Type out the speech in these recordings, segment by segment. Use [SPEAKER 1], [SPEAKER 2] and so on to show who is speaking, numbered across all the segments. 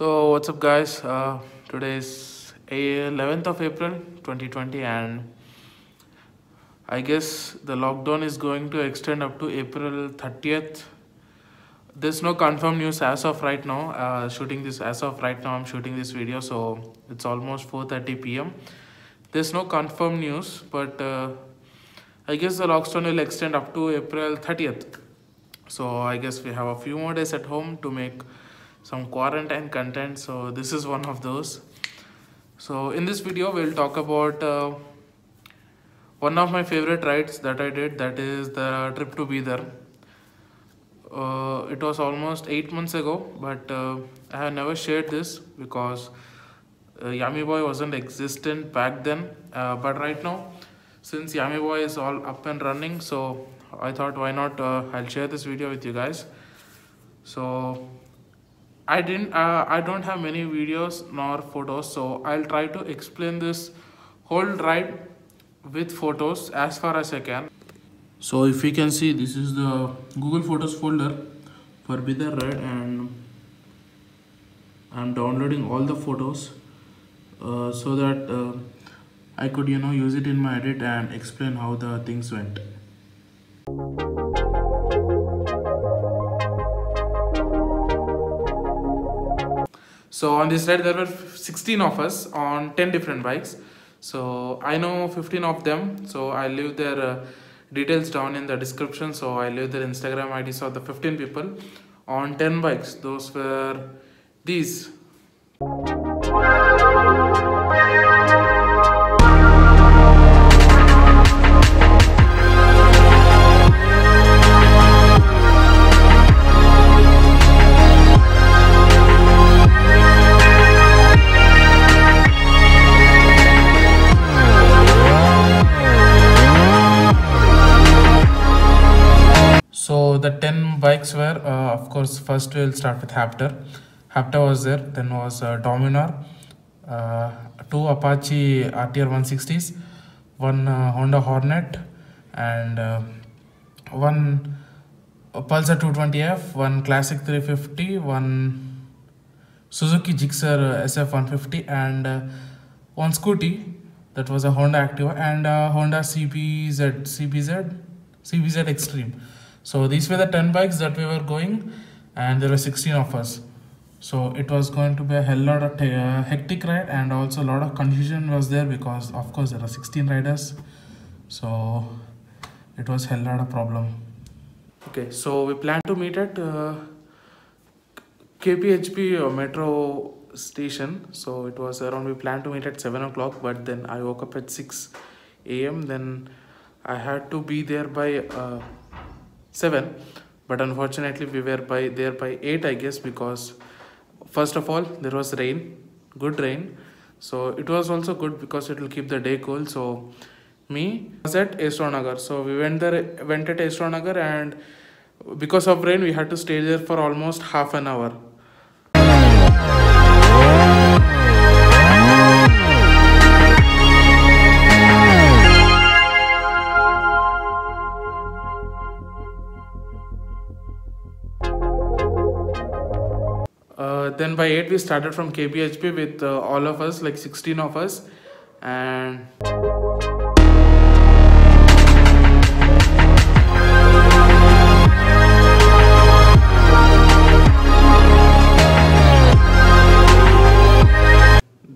[SPEAKER 1] So what's up guys? Uh, today is 11th of April 2020 and I guess the lockdown is going to extend up to April 30th. There's no confirmed news as of right now. Uh, shooting this as of right now, I'm shooting this video, so it's almost 4:30 p.m. There's no confirmed news, but uh, I guess the lockdown will extend up to April 30th. So I guess we have a few more days at home to make some quarantine content. So this is one of those. So in this video, we'll talk about uh, one of my favorite rides that I did. That is the trip to Bidar. Uh, it was almost eight months ago, but uh, I have never shared this because uh, Yummy Boy wasn't existent back then. Uh, but right now, since Yummy Boy is all up and running, so I thought why not? Uh, I'll share this video with you guys. So I didn't. Uh, I don't have many videos nor photos, so I'll try to explain this whole ride with photos as far as I can. So if you can see, this is the Google Photos folder for Bidar ride, and I'm downloading all the photos uh, so that uh, I could, you know, use it in my edit and explain how the things went. So on this ride, there were 16 of us on 10 different bikes. So I know 15 of them. So I leave their uh, details down in the description. So I leave their Instagram IDs of the 15 people on 10 bikes. Those were these. Bikes were, uh, of course, first we'll start with Hapter. Hapter was there, then was uh, Dominar, uh, two Apache RTR 160s, one uh, Honda Hornet, and uh, one Pulsar 220F, one Classic 350, one Suzuki Gixxer SF 150, and uh, one Scooty that was a Honda Activa, and uh, Honda CBZ, CBZ, CBZ Extreme. So these were the 10 bikes that we were going, and there were 16 of us. So it was going to be a hell lot of uh, hectic ride, and also a lot of confusion was there because, of course, there are 16 riders. So it was hell lot of problem. Okay, so we plan to meet at uh, KPHB uh, metro station. So it was around we planned to meet at seven o'clock, but then I woke up at six a.m. Then I had to be there by uh, seven, but unfortunately we were by there by eight, I guess, because first of all there was rain, good rain. So it was also good because it will keep the day cool. So me was at Nagar. So we went there, went at Nagar, and because of rain we had to stay there for almost half an hour. 8 we started from KPHB with uh, all of us like 16 of us and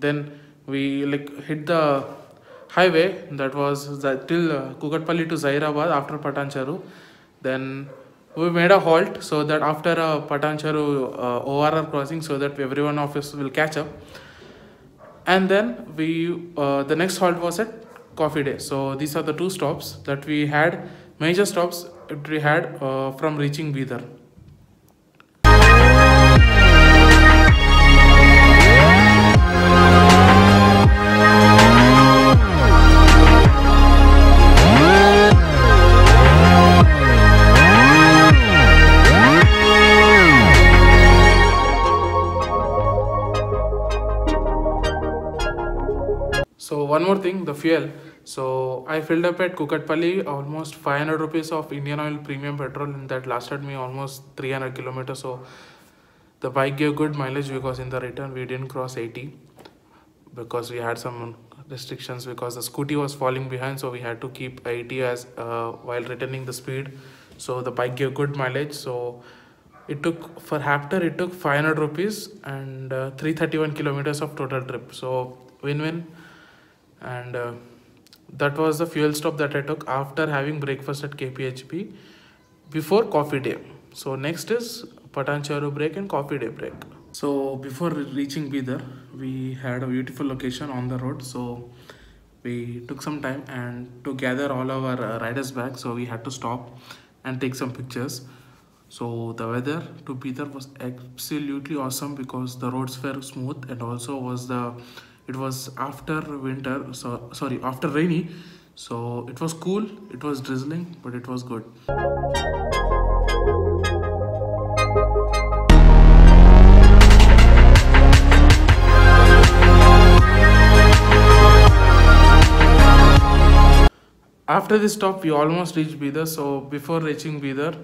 [SPEAKER 1] then we like hit the highway that was the, till uh, Kukatpalli to Zaheerabad after Patancheru. Then we made a halt so that after a Patancheru uh, ORR crossing, so that everyone of us will catch up. And then we uh, the next halt was at Coffee Day. So these are the two stops that we had, major stops we had uh, from reaching Bidar. One more thing, the fuel. So I filled up at Kukatpalli almost 500 rupees of Indian Oil premium petrol, and that lasted me almost 300 kilometers. So the bike gave good mileage because in the return we didn't cross 80 because we had some restrictions because the scooty was falling behind so we had to keep 80 as uh, while returning the speed so the bike gave good mileage so it took for Hapter it took 500 rupees and uh, 331 kilometers of total trip so win-win and uh, that was the fuel stop that I took after having breakfast at KPHB before coffee day. So next is Patancheru break and coffee day break. So before reaching Bidar we had a beautiful location on the road. So we took some time and to gather all our uh, riders back. So we had to stop and take some pictures. So the weather to Bidar was absolutely awesome because the roads were smooth and also was the it was after winter so sorry after rainy. So it was cool it was drizzling but it was good. After this stop we almost reached Bidar. So before reaching Bidar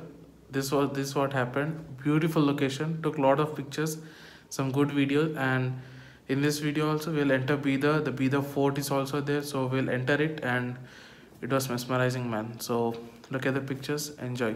[SPEAKER 1] this was this what happened. Beautiful location took a lot of pictures some good videos and in this video also we'll enter Bida. The Bida fort is also there so we'll enter it and it was mesmerizing man. So look at the pictures. Enjoy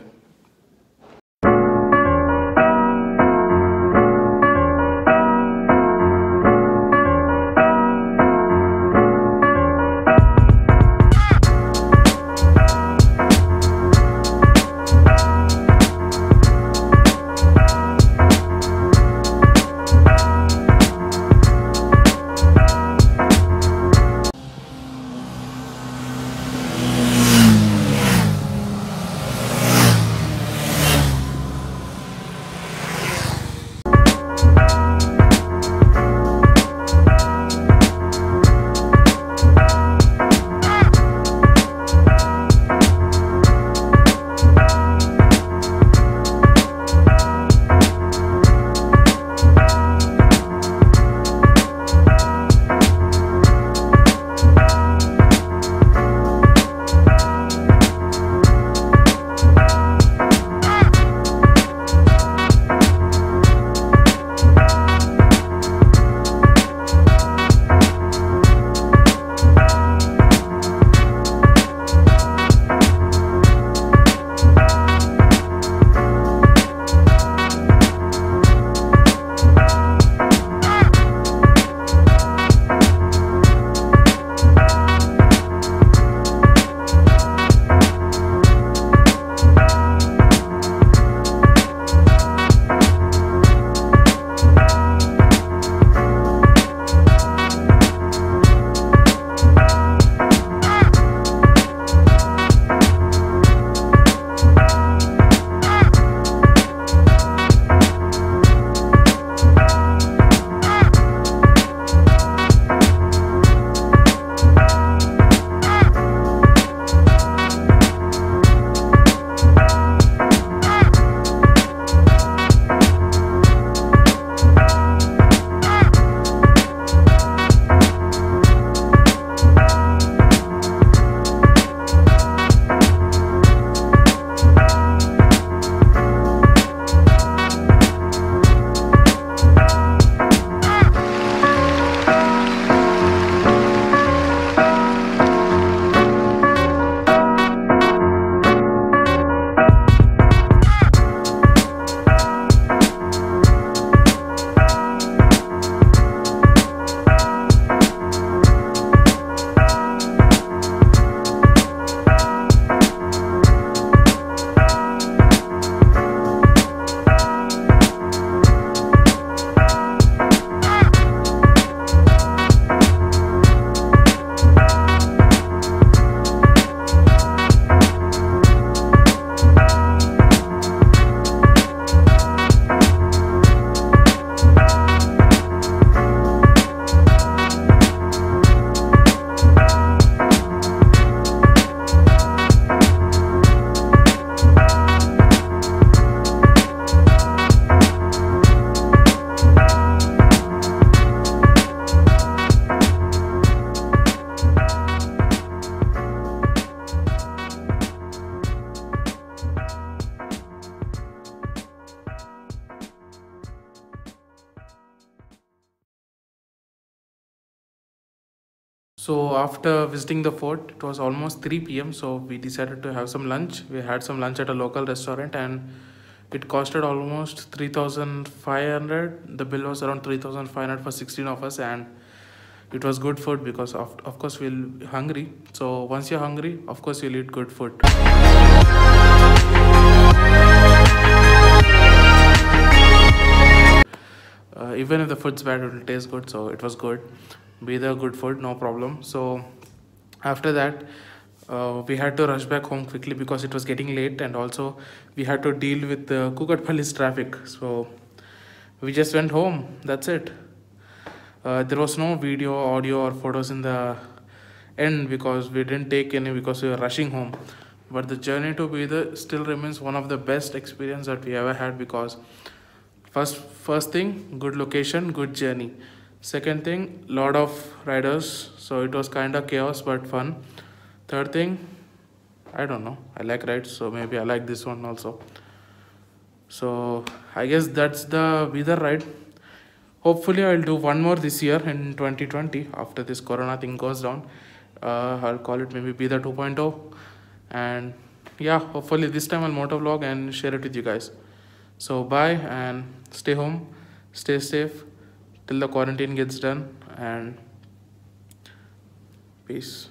[SPEAKER 1] So after visiting the fort, it was almost 3 p.m. So we decided to have some lunch. We had some lunch at a local restaurant and it costed almost 3500 the bill was around 3500 for 16 of us and it was good food because of, of course we'll hungry so once you're hungry of course you'll eat good food uh, even if the food's bad it will taste good so it was good be the good food no problem. So after that uh, we had to rush back home quickly because it was getting late and also we had to deal with the Kukatpalli's traffic. So we just went home. That's it. Uh, there was no video audio or photos in the end because we didn't take any because we were rushing home. But the journey to Bidar still remains one of the best experience that we ever had because first first thing good location good journey second thing lot of riders so it was kind of chaos but fun. Third thing i don't know i like rides so maybe i like this one also. So i guess that's the Bidar ride. Hopefully i'll do one more this year in 2020 after this corona thing goes down. Uh, i'll call it maybe Bidar 2.0 and yeah hopefully this time i'll motor vlog and share it with you guys. So bye and stay home stay safe till the quarantine gets done and peace.